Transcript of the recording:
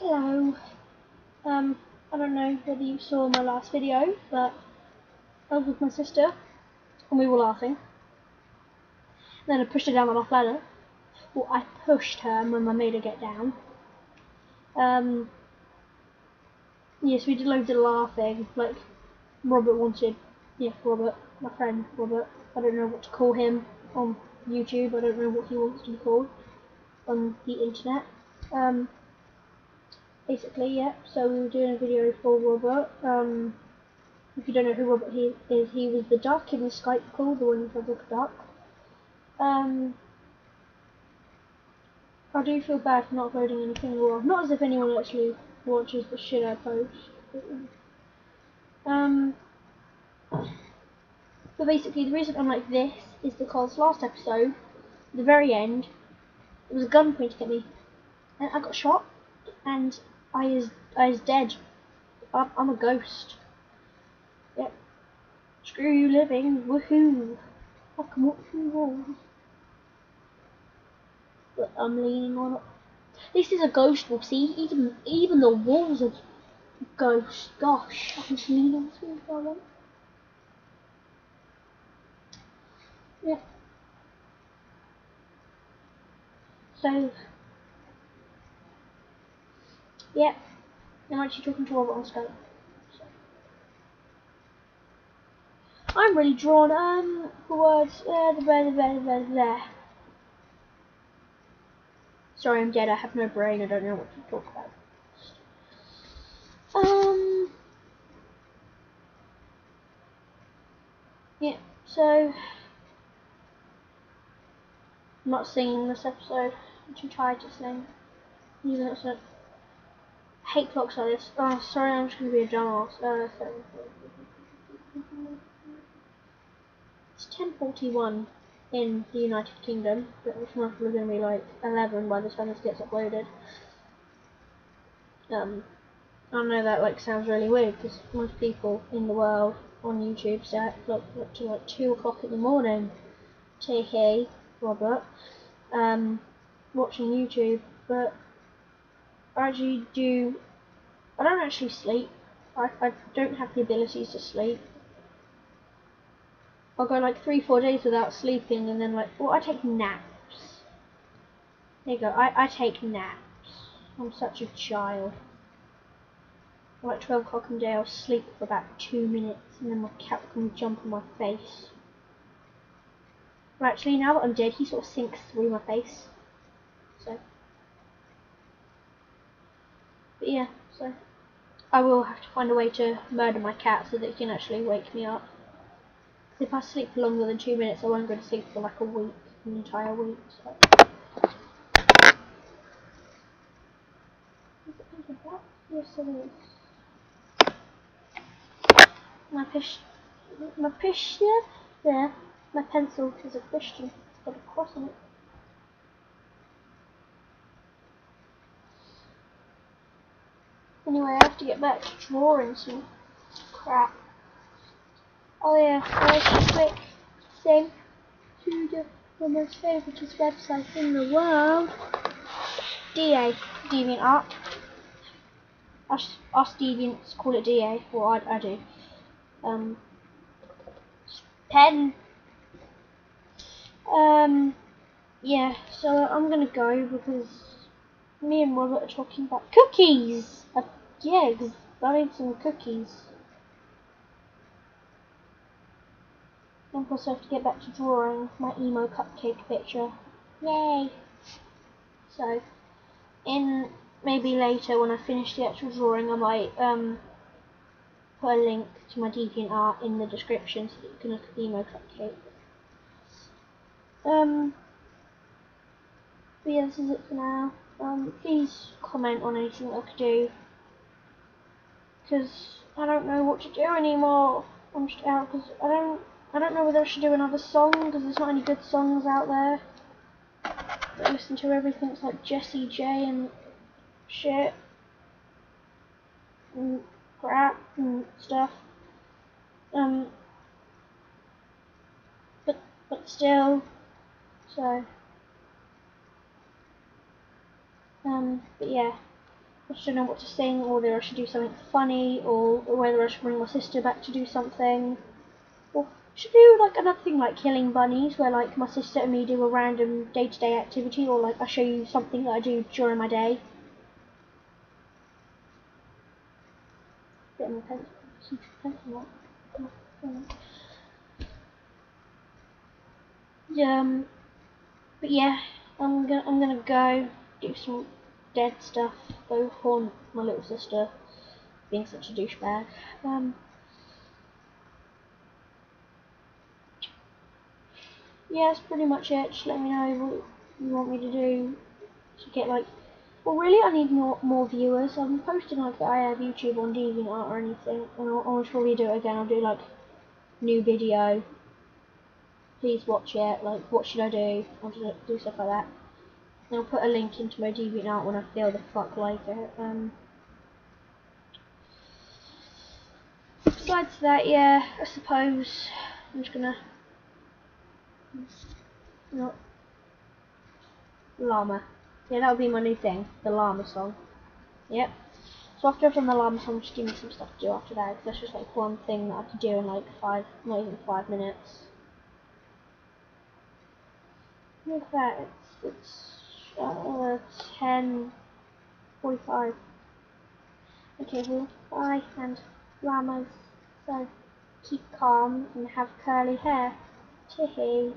Hello. Um, I don't know whether you saw my last video, but I was with my sister and we were laughing. then I pushed her down the loft ladder. Well, I pushed her and I made her get down. Um, yes, we did loads of laughing. Like, Robert wanted, yeah, Robert, my friend Robert. I don't know what to call him on YouTube. I don't know what he wants to be called on the internet. Um, basically, yeah. So we were doing a video for Robert. Um, if you don't know who Robert he is, he was the duck in the Skype call, the one for the duck. Um, I do feel bad for not uploading anything more. Not as if anyone actually watches the shit I post. Um, but basically, the reason I'm like this is because last episode, the very end, there was a gun pointed at me, and I got shot, and I is I is dead. I'm, I'm a ghost. Yep. Screw you living, woohoo! I can walk through walls. But I'm leaning on it. This is a ghost wall, see? Even even the walls are ghost. Gosh, I can just lean on this if I want. Yep. So Yep. I'm actually talking to Robert on Skype. So. I'm really drawn um the words uh, the blah, the blah, the blah, the blah. Sorry, I'm dead. I have no brain. I don't know what to talk about. Um. Yeah. So. I'm not singing this episode. I should try to sing. Even though it's hate clocks like this. Oh, sorry, I'm just going to be a dumbass. Uh, it's 10.41 in the United Kingdom, but it's roughly going to be like 11 by the time this gets uploaded. Um, I know that like sounds really weird because most people in the world on YouTube start like up to like 2 o'clock in the morning to hear Robert um, watching YouTube, but I actually do. I don't actually sleep. I, I don't have the abilities to sleep. I'll go like three, four days without sleeping, and then like, well, I take naps. There you go. I, I take naps. I'm such a child. Like 12 o'clock in the day, I'll sleep for about two minutes, and then my cat can jump on my face. Actually, now that I'm dead, he sort of sinks through my face. So. But yeah, so I will have to find a way to murder my cat so that he can actually wake me up. If I sleep for longer than two minutes, I won't go to sleep for like a week, an entire week. So. It. My fish, my fish, yeah, there. My pencil is a Christian. It's got a cross on it. Anyway, I have to get back to drawing some crap. Oh yeah, there's a quick thing to the, most favourite website in the world. DA, Deviant Art. Us, us Deviants call it DA, well I, I do. Um, pen. Um, yeah, so I'm gonna go because me and Robert are talking about cookies. Uh, yeah, I need some cookies. And of course I have to get back to drawing my emo cupcake picture. Yay! So, in maybe later when I finish the actual drawing I might um, put a link to my DeviantArt in the description so that you can look at the emo cupcake. Um, but yeah, this is it for now. Um, please comment on anything I could do. Because I don't know what to do anymore. I'm just out because I don't, I don't know whether I should do another song because there's not any good songs out there. I listen to everything's like Jessie J and shit. And crap and stuff. Um, but, but still, so. Um, but yeah. I just don't know what to sing, or whether I should do something funny, or, whether I should bring my sister back to do something. Or should do like another thing like killing bunnies, where like my sister and me do a random day-to-day -day activity, or like I show you something that I do during my day. Bit more pencil Um, but yeah, I'm gonna I'm gonna go do some dead stuff. Go haunt my little sister being such a douchebag. Um, yeah, that's pretty much it. Just let me know what you want me to do to get like. Well, really, I need more more viewers. I'm posting like I have YouTube on DeviantArt or anything, and I'll, I'll probably do it again. I'll do like new video please watch it, like what should I do, I'll do, do stuff like that. I'll put a link into my DeviantArt when I feel the fuck like it. Um, besides that, yeah, I suppose I'm just gonna, not, llama. Yeah, that'll be my new thing, the llama song. Yep. So after I've done the llama song, just give me some stuff to do after that, because that's just like one thing that I could do in like five, not even five minutes. Look at that, it's, it's 10, 45. Okay, well, bye, and llamas, so keep calm and have curly hair. Tee